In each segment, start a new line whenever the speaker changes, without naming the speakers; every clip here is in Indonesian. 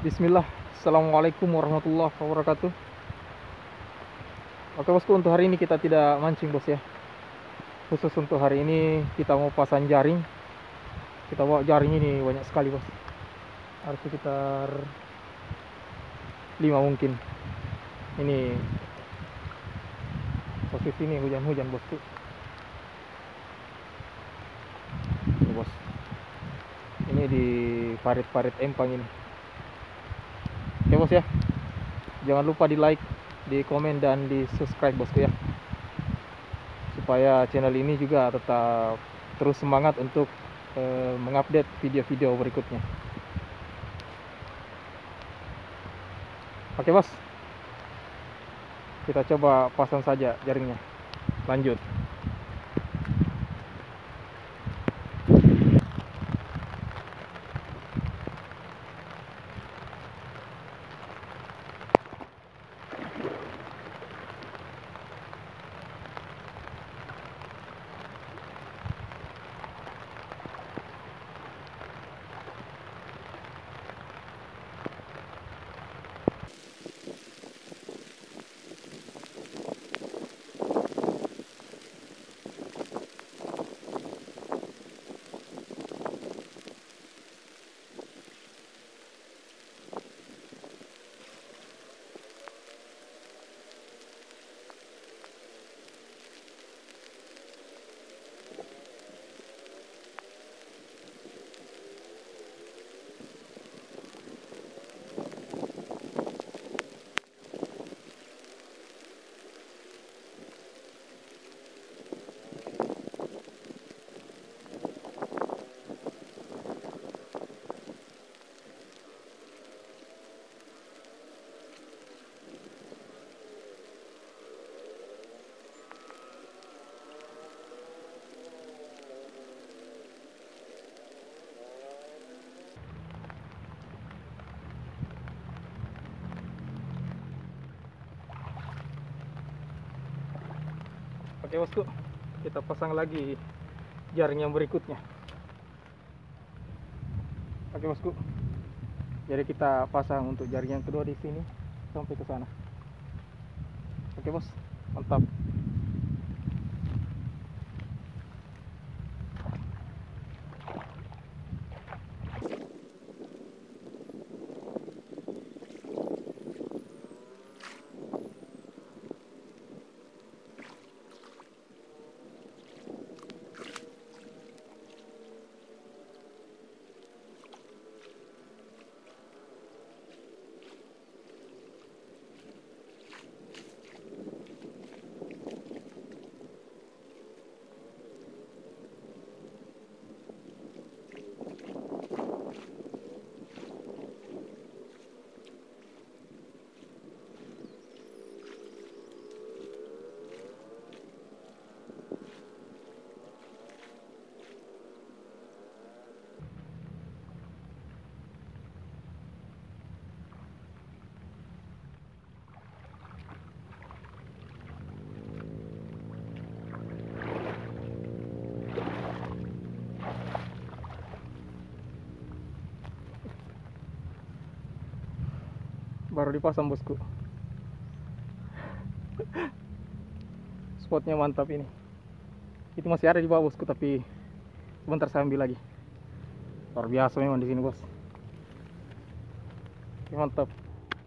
Bismillah. Assalamualaikum warahmatullahi wabarakatuh. Oke bosku untuk hari ini kita tidak mancing bos ya. Khusus untuk hari ini kita mau pasang jaring. Kita bawa jaring ini banyak sekali bos. Ada sekitar 5 mungkin. Ini Posisi ini hujan-hujan bosku. Bos. Ini di parit-parit empang ini bos ya. Jangan lupa di like Di komen dan di subscribe bosku ya. Supaya channel ini juga tetap Terus semangat untuk eh, Mengupdate video-video berikutnya. Oke bos. Kita coba pasang saja jaringnya. Lanjut Oke bosku, kita pasang lagi jaring yang berikutnya. Oke bosku, jadi kita pasang untuk jaring yang kedua di sini sampai ke sana. Oke bos, mantap. Baru dipasang bosku. Spotnya mantap ini. Itu masih ada di bawah bosku tapi sebentar saya ambil lagi. Luar biasa memang di sini bos. Oke, mantap.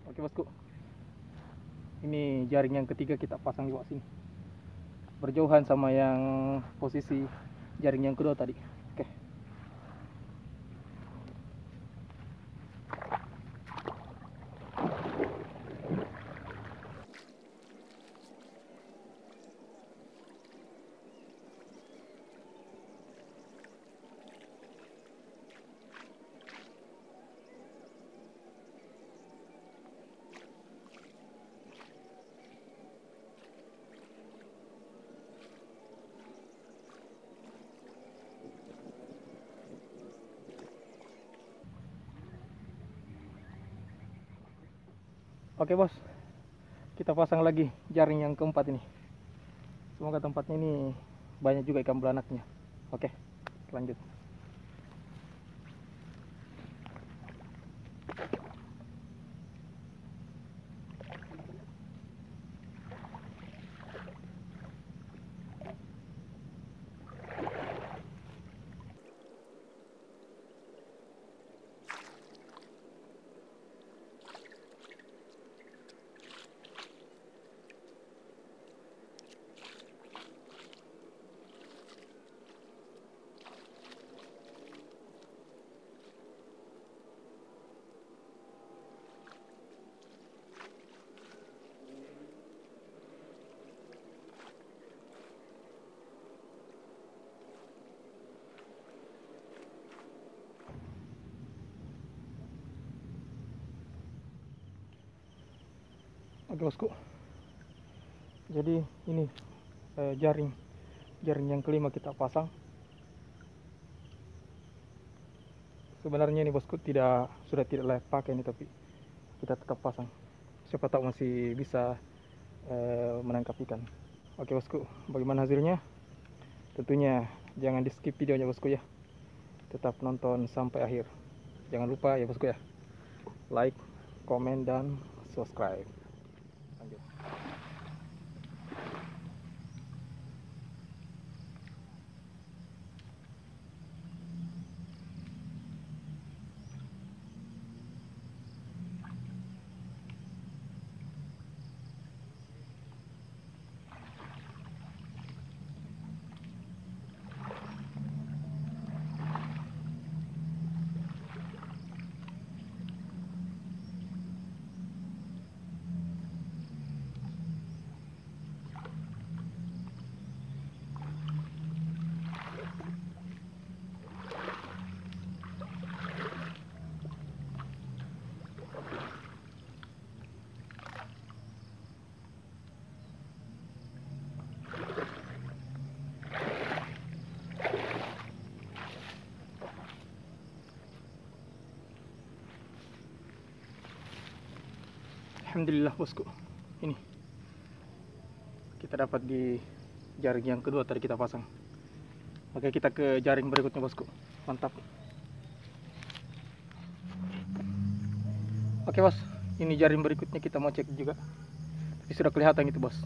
Oke bosku. Ini jaring yang ketiga kita pasang di bawah sini. Berjauhan sama yang posisi jaring yang kedua tadi. Oke. Bos, kita pasang lagi jaring yang keempat ini. Semoga tempatnya ini banyak juga ikan belanaknya. Oke, lanjut. oke bosku. Jadi ini eh, jaring jaring yang kelima kita pasang. Sebenarnya ini bosku tidak sudah tidak layak pakai ini tapi kita tetap pasang. Siapa tahu masih bisa eh, menangkap ikan. Oke bosku bagaimana hasilnya? Tentunya jangan di skip videonya bosku ya. Tetap nonton sampai akhir. Jangan lupa ya bosku ya. Like komen dan subscribe lanjut Alhamdulillah bosku. Ini. Kita dapat di jaring yang kedua tadi kita pasang. Oke kita ke jaring berikutnya bosku. Mantap. Oke bos. Ini jaring berikutnya kita mau cek juga. Tapi sudah kelihatan itu bos.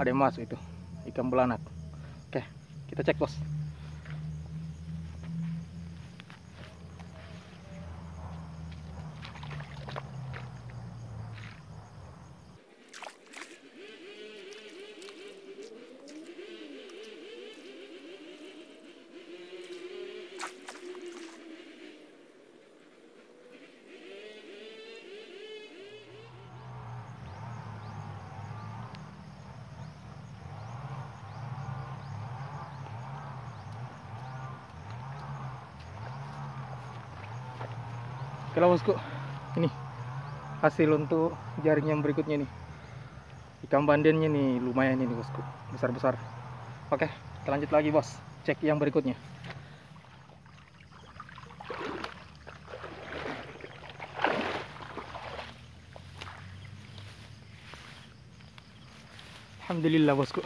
Ada yang masuk itu. Ikan belanat. Oke kita cek bos Oke lah bosku, ini hasil untuk jaring yang berikutnya nih. Ikan bandennya nih lumayan ini bosku, besar-besar. Oke, kita lanjut lagi bos, cek yang berikutnya. Alhamdulillah bosku,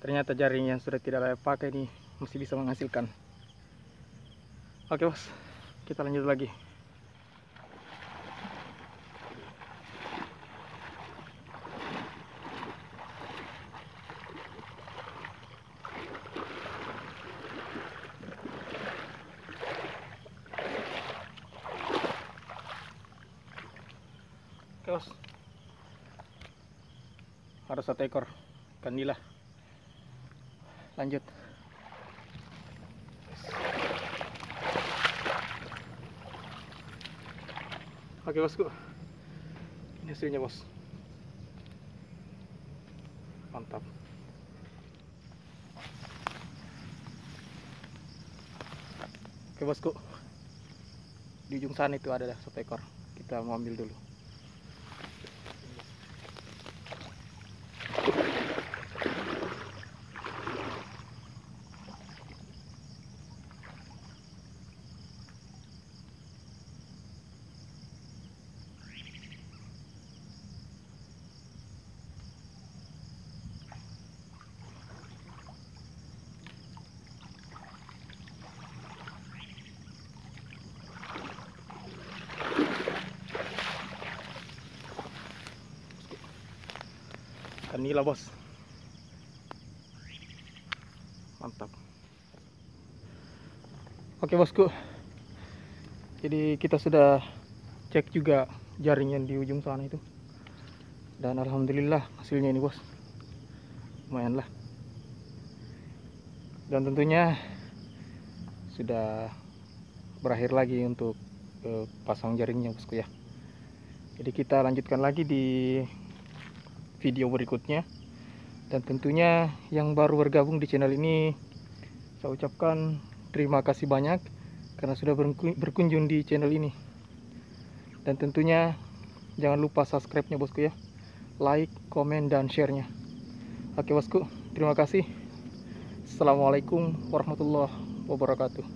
ternyata jaring yang sudah tidak layak pakai ini masih bisa menghasilkan. Oke bos, kita lanjut lagi. Harus satu ekor. Ikan nila Lanjut. Oke bosku. Ini hasilnya bos. Mantap. Oke bosku. Di ujung sana itu ada satu ekor. Kita mau ambil dulu ikan nila bos. Mantap. Oke bosku. Jadi kita sudah cek juga jaring yang di ujung sana itu. Dan alhamdulillah hasilnya ini bos. Lumayan lah. Dan tentunya sudah berakhir lagi untuk eh, pasang jaringnya bosku ya. Jadi kita lanjutkan lagi di video berikutnya dan tentunya yang baru bergabung di channel ini saya ucapkan terima kasih banyak karena sudah berku- berkunjung di channel ini dan tentunya Jangan lupa subscribe-nya bosku ya. Like, komen, dan share-nya. Oke bosku, terima kasih. Assalamualaikum warahmatullahi wabarakatuh.